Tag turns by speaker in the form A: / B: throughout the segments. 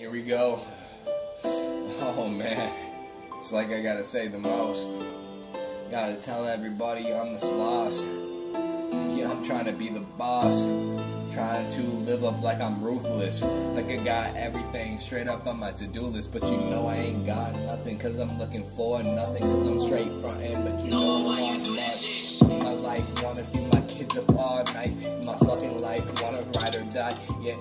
A: Here we go. Oh man, it's like I gotta say the most. Gotta tell everybody I'm this boss. Yeah, I'm trying to be the boss. Trying to live up like I'm ruthless. Like I got everything straight up on my to-do list. But you know I ain't got nothing cause I'm looking for nothing cause I'm straight front end. But you know why you do that shit. My life, wanna feed my kids up all night. My fucking life, wanna ride or die. Yeah,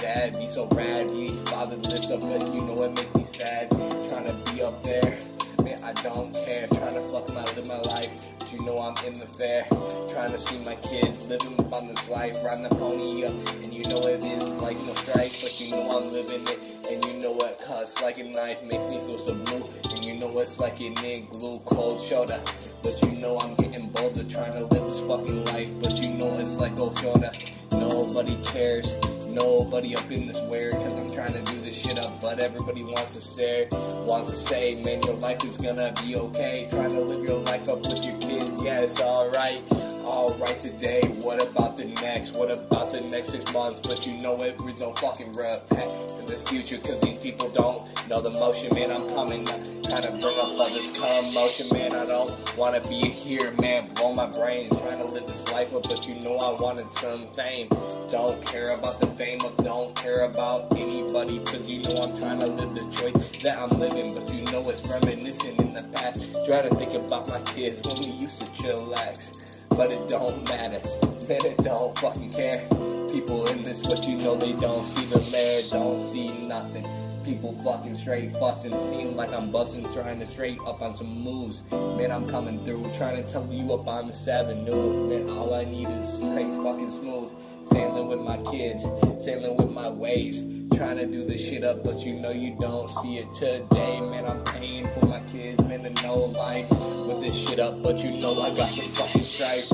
A: dad. Be so rad, be fatherless, but you know it makes me sad. Trying to be up there. Man, I don't care. Trying to fuck my live my life. But you know I'm in the fair. Trying to see my kids living up on this life. Riding the pony up. And you know it is like no strike. But you know I'm living it. And you know what cuts like a knife. Makes me feel so blue. And you know it's like an glue cold shoulder. But you know I'm getting bolder. Trying to live this fucking life. But you know it's like cold shoulder. Nobody cares. Nobody up in this weird cause I'm trying to do this shit up, but everybody wants to stare, wants to say, man, your life is gonna be okay. Trying to live your life up with your kids, yeah, it's alright. Alright today, what about the next? What about the next six months? But you know it, there's no fucking repent to this future cause these people don't know the motion, man. I'm coming trying to bring up this commotion, man. I don't wanna be here, man. Blow my brain, trying to live this life up, but you know I wanted some fame. Don't care about the fame up, don't care about anybody, cause you know I'm trying to live the choice that I'm living, but you know it's reminiscent in the past. Try to think about my kids when we used to chillax, but it don't matter, man, it don't fucking care. People in this, but you know they don't see the lair, don't see nothing. People fucking straight fussing, feeling like I'm busting, trying to straight up on some moves. Man, I'm coming through, trying to tell you up on this avenue. Man, all I need is straight fucking smooth. Sailing with my kids, sailing with my ways. Trying to do this shit up, but you know you don't see it today. Man, I'm paying for my kids, man, to know life with this shit up, but you know I got some fucking strife.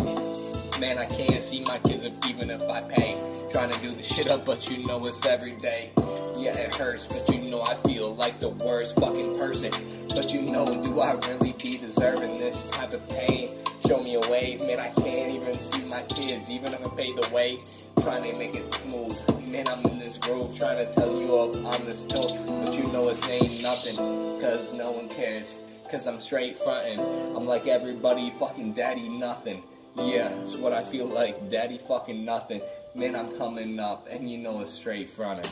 A: Man, I can't see my kids if, even if I pay. Trying to do the shit up, but you know it's every day. Yeah, it hurts, but you know I feel like the worst fucking person. But you know, do I really be deserving this type of pain? Show me a way, man, I can't even see my kids, even if I pay the way. Trying to make it smooth. Man, I'm in this groove, trying to tell you up on this toe. But you know it ain't nothing, cause no one cares. Cause I'm straight frontin'. I'm like everybody fucking daddy nothing. Yeah, it's what I feel like. Daddy fucking nothing. Man, I'm coming up, and you know it's straight frontin'.